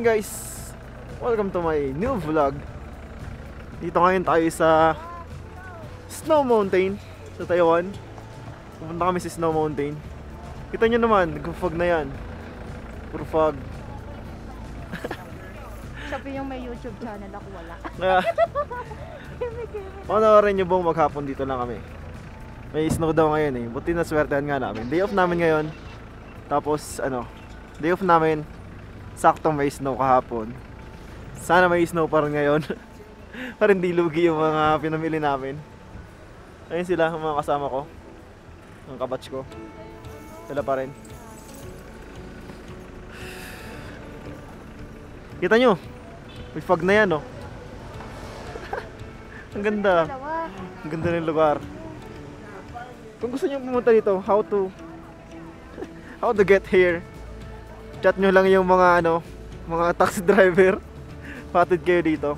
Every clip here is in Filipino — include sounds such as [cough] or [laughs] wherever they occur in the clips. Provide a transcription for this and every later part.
morning guys! Welcome to my new vlog. Dito ngayon tayo sa Snow Mountain sa Taiwan. Pupunta kami sa Snow Mountain. Kita nyo naman, nag-fog na yan. Puro fog. [laughs] Po yung may YouTube channel, ako wala. [laughs] Panoorin nyo buong maghapon dito lang kami. May snow daw ngayon eh. Buti na swertehan nga namin. Day off namin ngayon. Tapos ano, day off namin. Saktong may snow kahapon. Sana may snow pa rin ngayon. [laughs] Para hindi lugi yung mga pinamili namin. Ayun sila, mga kasama ko. Ang kabatch ko. Sila pa rin. Kita nyo? May fog na yan oh. [laughs] ang ganda. Ang ganda ng lugar. Kung gusto niyo pumunta dito, how to [laughs] how to get here? Chat nyo lang yung mga ano, mga [laughs] taxi driver. Patid kayo dito.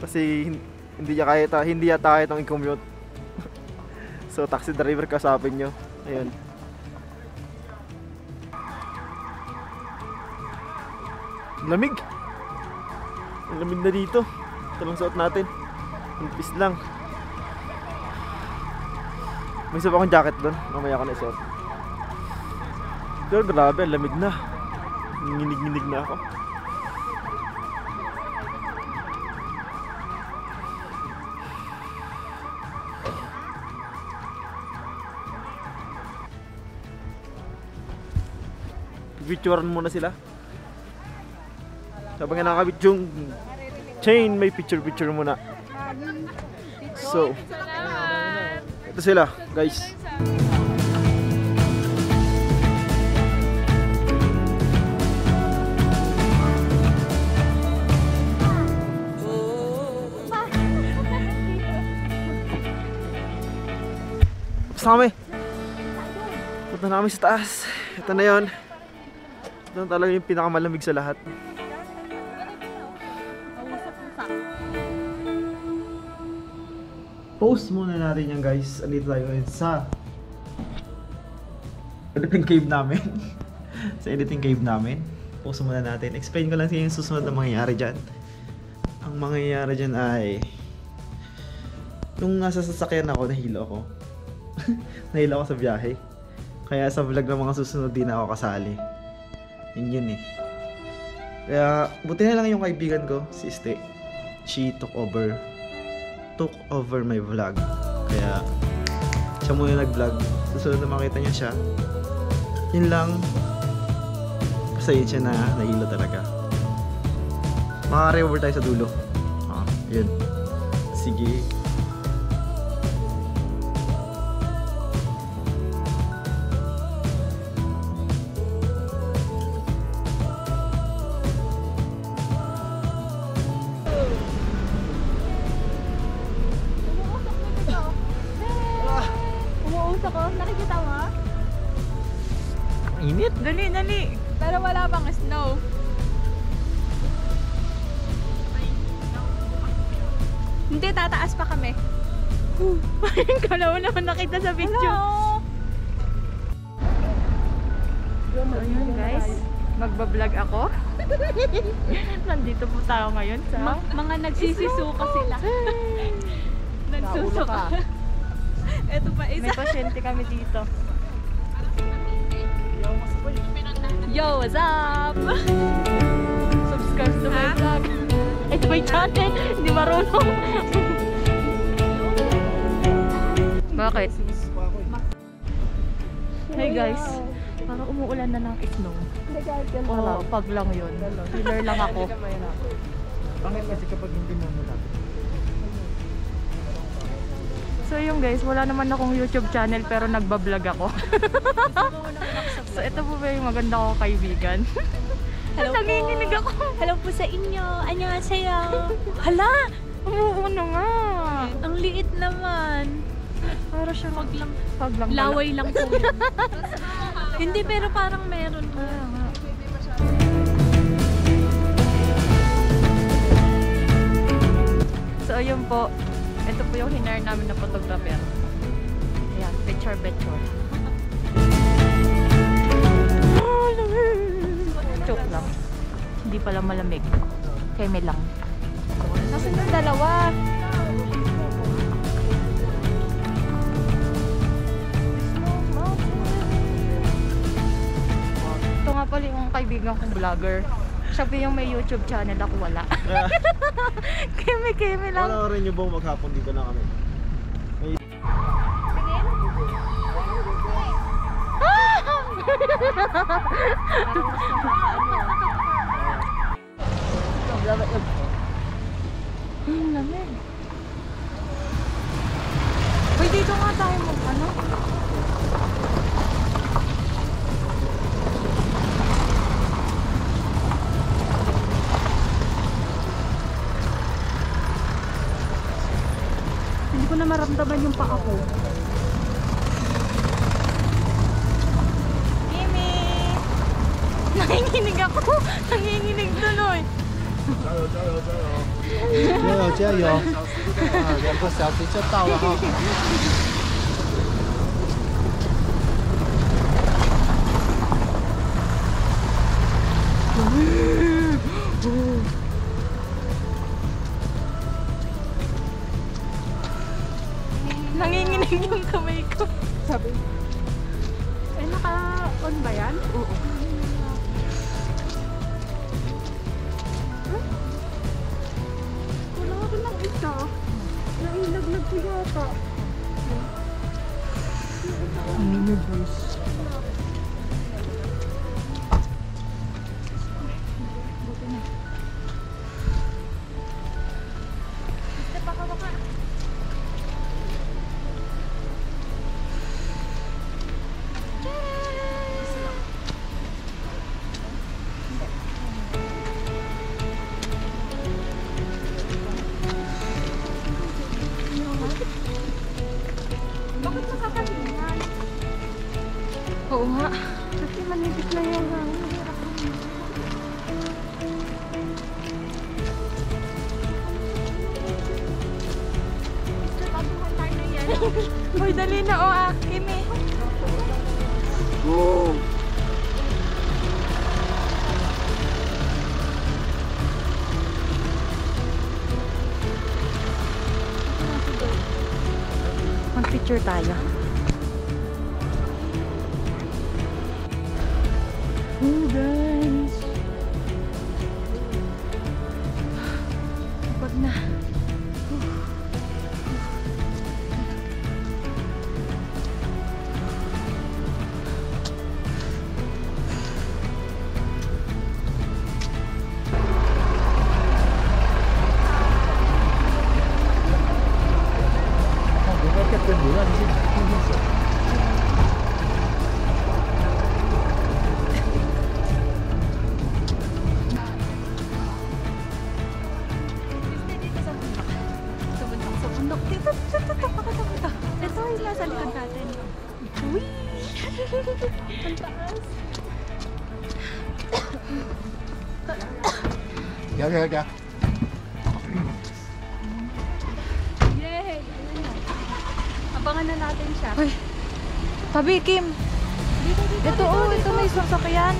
Kasi hin- hindi niya kaya hindi yata kaya itong i-commute. [laughs] so taxi driver kasapin nyo. Ayun. Lamig. Lamig na dito. Ito lang suot natin. Impis lang. May isa akong jacket doon. Mamaya ako na isuot. Pero grabe, lamig na. Nginig-nginig na ako. Picturean muna sila. Habang nga nakakabit yung chain, may picture-picture muna. So, ito sila, guys. Na kami sa taas. Ito na yon. Ito talaga yung pinakamalamig sa lahat. Post muna natin yan guys. Andito tayo sa editing cave namin. [laughs] sa editing cave namin. Post muna natin. Explain ko lang sa inyo yung susunod na mangyayari dyan. Ang mangyayari dyan ay nung nasa sasakyan ako, nahilo ako. [laughs] nahilo ako sa biyahe. Kaya sa vlog ng mga susunod din ako kasali. Yun yun eh. Kaya buti na lang yung kaibigan ko, si Ste. She took over took over my vlog. Kaya, siya muna nag-vlog. Susunod na makita niya siya. Yun lang. Pasayid siya na nahilo talaga. Makaka-recover tayo sa dulo. Ah, yun. Sige. Naman nakita sa video. Hello! So, ayun guys. Magbablog ako. [laughs] Nandito po tayo ngayon sa... mga nagsisisuka sila. [laughs] Nagsusuka. Ito pa isa. May pasyente kami dito. Yo, what's up? Subscribe to my vlog. Ito my channel. Hindi marunong. Bakit? Hey guys. Parang umuulan na ng snow. Oo, pag lang yun. Healer lang ako. Pangit kasi kapag hindi mo mula. So yung guys, wala naman akong YouTube channel pero nagbablog ako. [laughs] so ito po ba yung maganda ko kaibigan? [laughs] Hello Nanginginig ako. Hello po sa inyo. Annyeonghaseyo. Hala! Umuuno nga. Ang liit naman. Para siyang pag lang. Pag lang. pala. Laway lang po. [laughs] Hindi, pero parang meron. Kaya nga. So ayun po. Ito po yung hinire namin na photographer. Ayan, picture picture. Ah. [laughs] Joke lang. Hindi pala malamig. Keme lang. Nasaan yung dalawa? Pala yung kaibigan kong vlogger. Siya pa yung may YouTube channel ako wala. [laughs] Keme-keme lang. Wala rin yung buong maghapon dito na kami. Ang lamig. Uy, dito nga tayo mag ano? maramdaman yung paa ko. Mimi! [laughs] Nanginginig ako! Nanginginig tuloy! Jayo, jayo, jayo! Jayo, jayo! Diyang sa atin siya tawa ha! 哈。[laughs] Nanginginig yung kamay ko. Sabi. Eh, naka-on ba yan? Oo. Wala ka ng isa. Nailaglag ko yata. Bakit Mag-picture tayo. Oh, guys. Pagod na. Wee! Ang taas. Ya, ya, ya. Yay! Abangan na natin siya. Uy! Tabi, Kim! Dito, dito, Ito, dito, oh, dito, dito. may isang sakyan.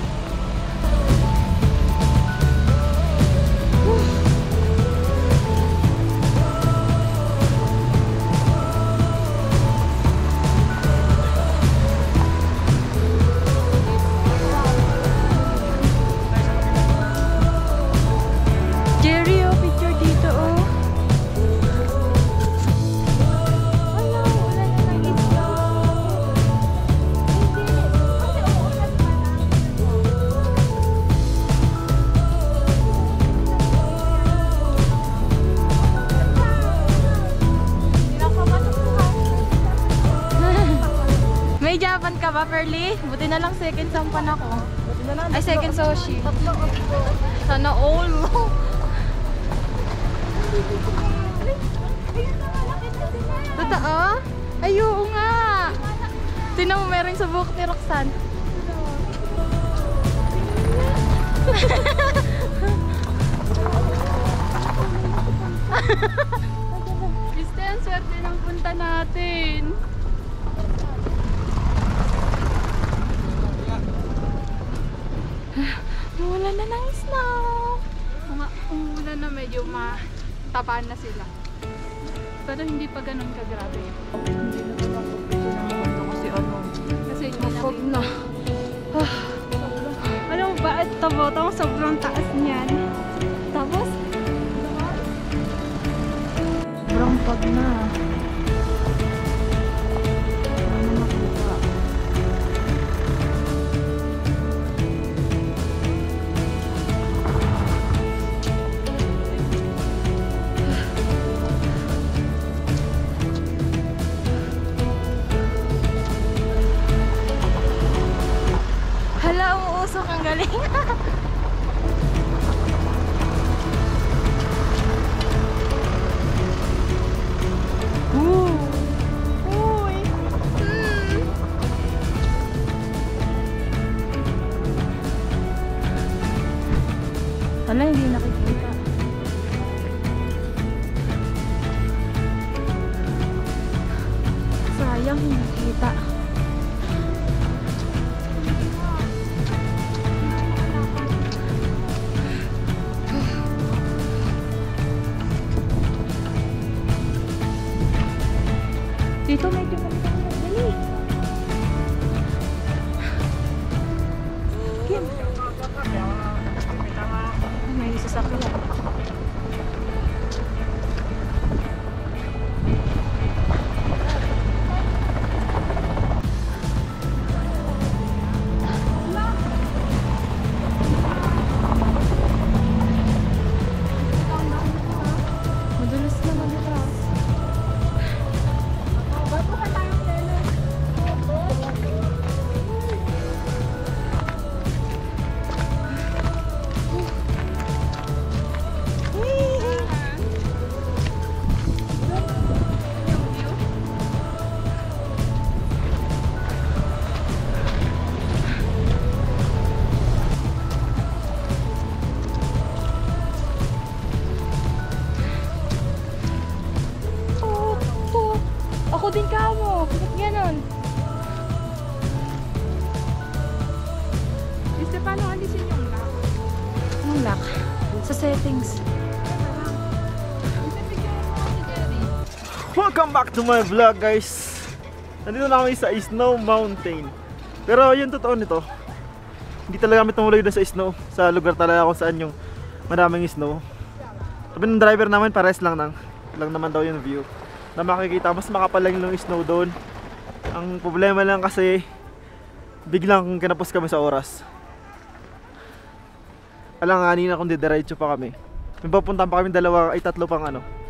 Japan ka ba, Perly? Buti na lang second sampan ako. Ay, second Soshi. Tatlo ako. Sana all. Na, na. Totoo? Ay, oo nga. Tinan mo, meron sa buhok ni Roxanne. Kriste, [laughs] ang swerte ng punta natin. Wala na ng snow. umuulan na medyo mataba na sila. Pero hindi pa ganun kagrabe. Kasi ano, Kasi mapog na. Alam mo ba, at tabotong sobrang taas niyan. Tapos, sobrang pag na. Yeah. [laughs] May sasakyan. Din ka mo. Bakit ganon? Este, paano alisin yung lock? Ang lock. Sa settings. Welcome back to my vlog guys Nandito na kami sa Snow Mountain Pero yung totoo nito Hindi talaga kami tumuloy doon sa snow Sa lugar talaga kung saan yung maraming snow Sabi ng driver namin pares lang nang lang naman daw yung view Na makikita mas makapal lang yung snow doon Ang problema lang kasi Biglang kinapos kami sa oras Alam nga kanina kung didiretso pa kami May papuntahan pa kami dalawa ay tatlo pang ano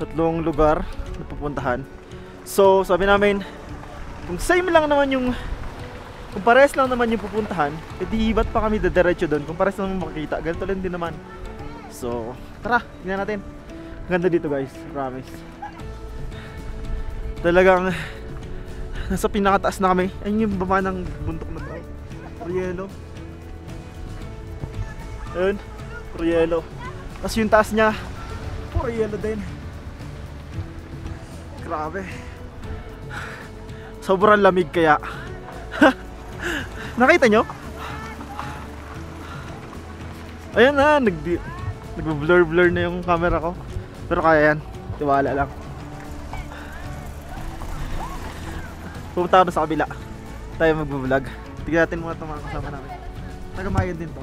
tatlong lugar na pupuntahan. So, sabi namin, kung same lang naman yung kung pares lang naman yung pupuntahan, edi ba't pa kami dadiretso doon? Kung pares lang makikita, ganito lang din naman. So, tara, tingnan natin. Ganda dito guys, promise. Talagang nasa pinakataas na kami. Ayun yung baba ng bundok na. Puro yelo. Ayun, puro yelo. Tapos yung taas niya, puro yelo din. Grabe. Sobrang lamig kaya. [laughs] Nakita nyo? Ayan na, nag nagbo-blur-blur na yung camera ko. Pero kaya yan. Tiwala lang. Pupunta ako sa kabila. Tayo magbo-vlog. Tignan natin muna itong mga kasama namin. Nagamayan din to.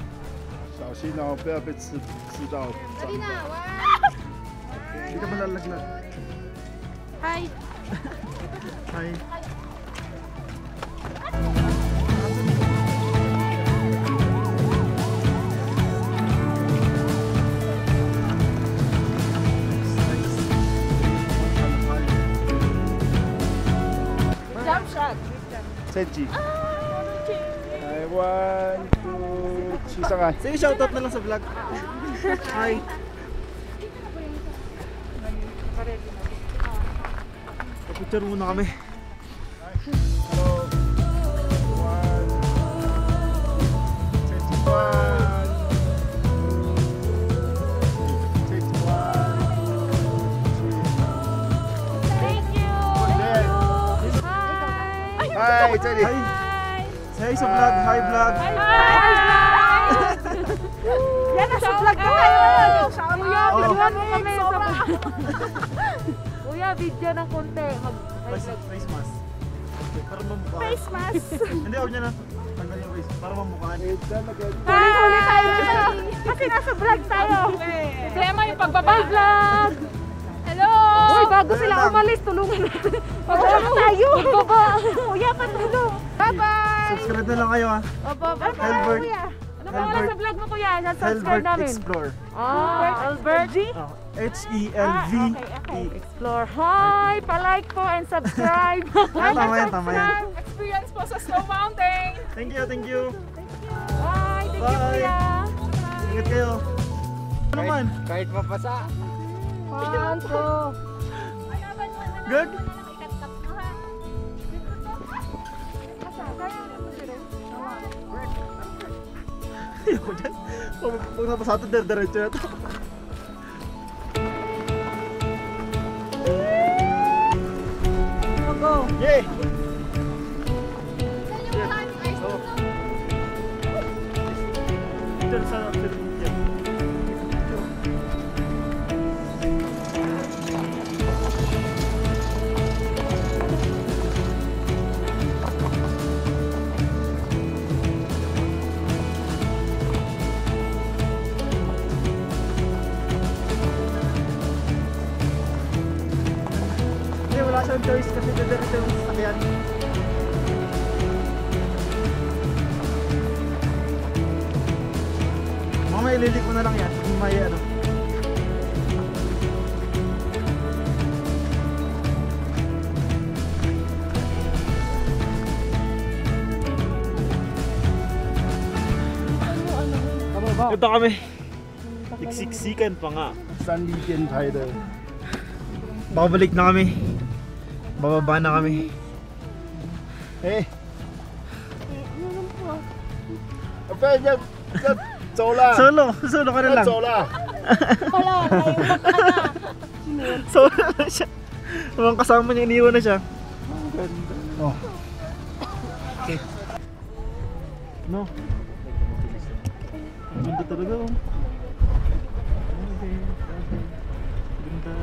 Schau, China, perfekt sieht, sieht aus. Hindi ka malalaglag. Hi! Hi! Sedji. Ah, I want to... Isa nga. Sige, shoutout na lang sa vlog. Hi. Picture muna kami. Hello. One. Sedji. One. Hi! Sorry. Hi! Say hi sa vlog! Hi vlog! Hi vlog! Yan, nasa vlog na tayo! Kuya, videoan mo kami! Kuya, video ng konti! Face mask! Para mamukha. Face mask! [laughs] Hindi, huwag niya na. Tanggal yung face. Para mamukha. Huli-huli tayo dito! Kasi nasa vlog tayo! Problema yung pagbabag-vlog! Hello! Uy, bago sila umalis, tulungan natin. Pag-vlog tayo! Pag-vlog! Kuya, patulong. Bye-bye. Subscribe na lang kayo ha. Opo, bye-bye. Kuya. Ano ba wala sa vlog mo, kuya? Subscribe namin. Explore. Ah, Albert. Oh, Ah, H-E-L-V-E. okay, okay. Explore. Hi! Pa-like po and subscribe. [laughs] Ah, tama yan, tama yan. Experience po sa Snow Mountain. Thank you, thank you. Bye! Thank you, Bye. kuya. Ingat kayo. Ano naman? Kahit mapasa. Two. Good? Ayoko dyan. Pag, pag napasa ito, dire-diretso na ito. Go. Yay! Ito kami. Nagsiksikan pa nga. Sanligan tayo. Babalik na kami. Bababa na kami. Eh. Apa yan? Sola. Solo, solo ka na lang. Sola. Solo na siya. Mga kasama niya, iniwan na siya. Oh. Okay. No talaga oh. Okay, okay. Ganda.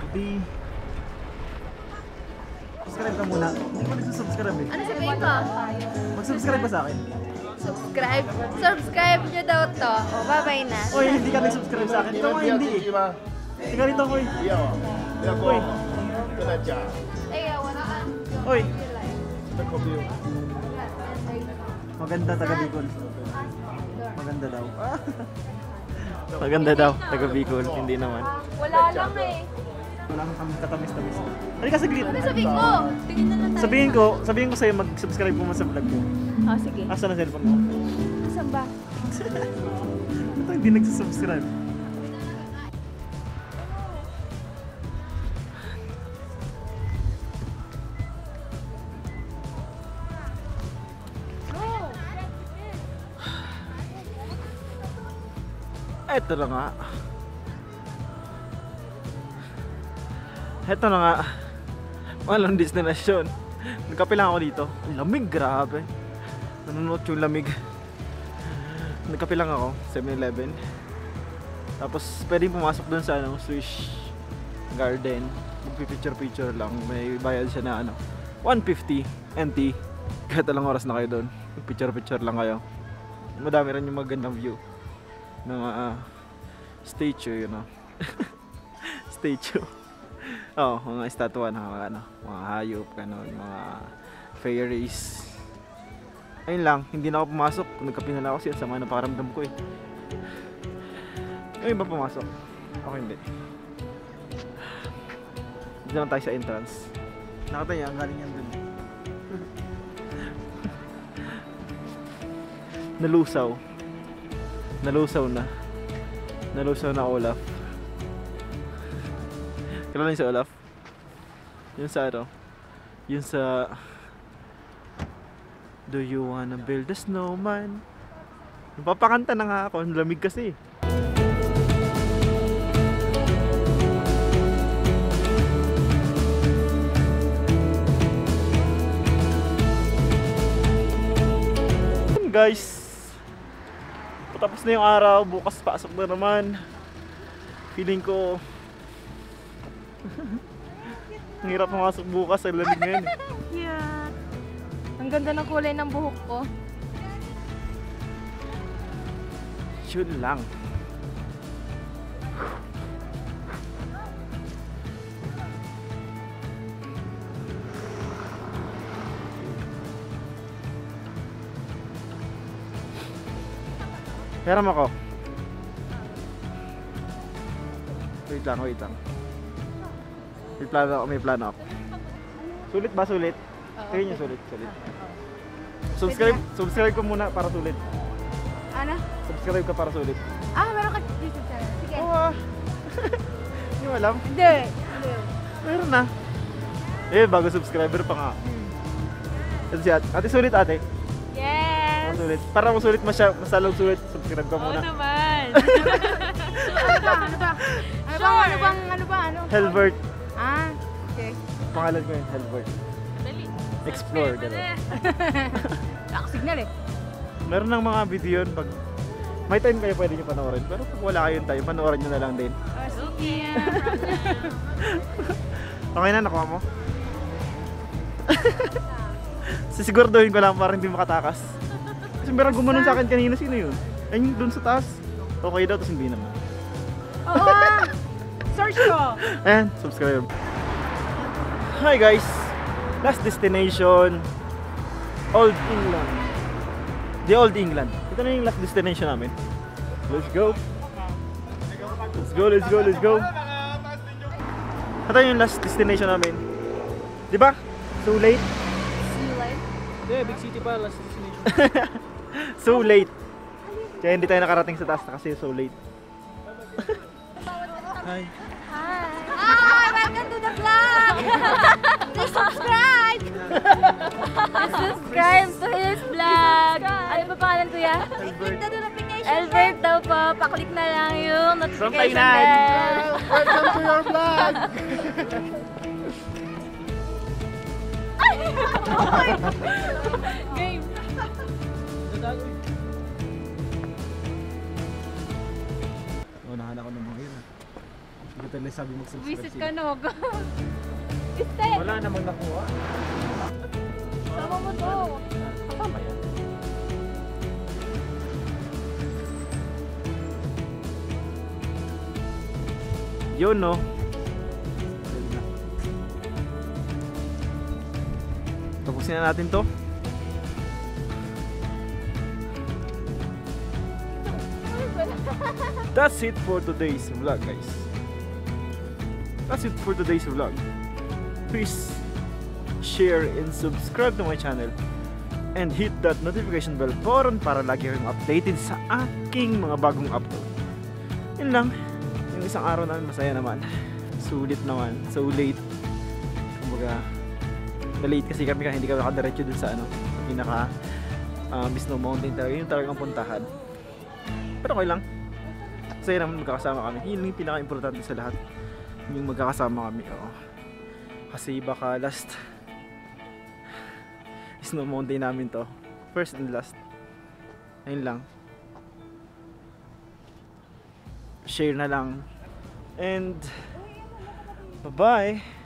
Puti. Subscribe ka muna. Hindi ko nagsusubscribe eh. Ano sabihin ko? Mag-subscribe ba sa akin? Subscribe. Subscribe nyo daw to. O, oh, bye-bye na. Oy, hindi ka nag-subscribe sa akin. Ito mo hindi eh. Tingnan rito ah, ah. ko eh. Oy. Oy. Oy. Maganda taga Bicol. Maganda daw. [laughs] Maganda daw, taga Bicol. Hindi naman. Wala lang eh. Wala kang katamis-tamis. Halika saglit. Ano sabihin ko? Tingin na lang tayo. Sabihin ko, sabihin ko sa'yo mag-subscribe mo sa vlog ko. Ah, sige. Asa na cellphone mo? Saan ba? [laughs] Ito hindi nagsusubscribe. Eto na nga. Eto na nga. Walang destinasyon. Nagkape lang ako dito. Ang lamig, grabe. Nanonood yung lamig. Nagkape lang ako, 7-Eleven. Tapos pwedeng pumasok dun sa ano, Swish Garden. Magpipicture-picture lang. May bayad siya na ano, 150 NT. Kahit alang oras na kayo doon. Picture-picture lang kayo. Madami rin yung magandang view ng mga statue, you know. [laughs] statue. Oo, mga estatwa ng mga ano, mga hayop, ganun, mga fairies. Ayun lang, hindi na ako pumasok. Nagkape na ako siya, sama na pakiramdam ko eh. Ayun ba pumasok? Ako hindi. Dito lang tayo sa entrance. Nakataya, ang galing yan dun. [laughs] Nalusaw. Nalusaw na. Nalusaw na Olaf. Kilala niyo si Olaf? Yun sa ano? Yun sa... Do you wanna build a snowman? Napapakanta na nga ako. Ang lamig kasi. Guys. Tapos na yung araw, bukas pasok na naman. Feeling ko [laughs] ang hirap pumasok bukas sa lamig ngayon. eh. Cute. Ang ganda ng kulay ng buhok ko. Yun lang. Peram ako. Wait lang, wait lang. May plano ako, may plano ako. Sulit ba, sulit? Tingin niyo sulit, sulit. Subscribe, subscribe ko muna para sulit. Ano? Subscribe ka para sulit. Ah, meron ka YouTube channel. Sige. Oo ah. [laughs] Hindi mo alam? Hindi. Hindi. Meron na. Eh, bago subscriber pa nga. Ito si ate. Ate, sulit ate. Sulit. Para masulit masya, masalong sulit, subscribe ka Oo muna. naman. [laughs] Ano ba? Ano ba? Ano ba? Ano bang ano ba? Ano? Helbert. Ah. Okay. Pangalan ko yun, Helbert. Dali. Explore, gano'n. Nakasignal [laughs] eh. Meron ng mga video yun pag may time kayo pwede nyo panoorin. Pero pag wala kayong time, panoorin nyo na lang din. Okay. [laughs] Okay na, nakuha mo? Sisiguraduhin ko lang para hindi makatakas. Kasi meron gumanon sa akin kanina, sino yun? Ayun, dun sa taas. Okay daw, tapos hindi naman. Oo ah. [laughs] Search ko. Ayan, subscribe. Hi guys! Last destination, Old England. The Old England. Ito na yung last destination namin. Let's go! Let's go, let's go, let's go! Ito yung last destination namin. Di ba? So late? See you later. Yeah, big city pa, last destination. [laughs] So late. Kaya hindi tayo nakarating sa taas na kasi so late. Hi. Hi! Welcome to the vlog! Please subscribe! Subscribe to his vlog. Ano ba pangalan kuya? Click the notification Albert daw po. Paklik na lang yung notification bell. Welcome to your vlog! [laughs] Game. Unahan ako ng mga yun. Hindi ko talaga sabi mag-subscribe Visit ka nog. Visit! [laughs] Wala namang nakuha. Sama mo to. Tama yan. Yun no. Tapusin na natin to. That's it for today's vlog guys. That's it for today's vlog. Please share and subscribe to my channel and hit that notification bell button para lagi kayong updated sa aking mga bagong upload. Yun lang. Yung isang araw namin masaya naman. Sulit naman. So late. Kumbaga, na-late kasi kami kaya hindi kami nakadiretso dun sa ano, pinaka uh, Misno Mountain talaga. Yun talagang puntahan. Pero okay lang. Masaya naman magkakasama kami. Yun yung pinaka-importante sa lahat. Yung magkakasama kami. Oo. Kasi baka last snow mountain namin to. First and last. Ayun lang. Share na lang. And bye-bye.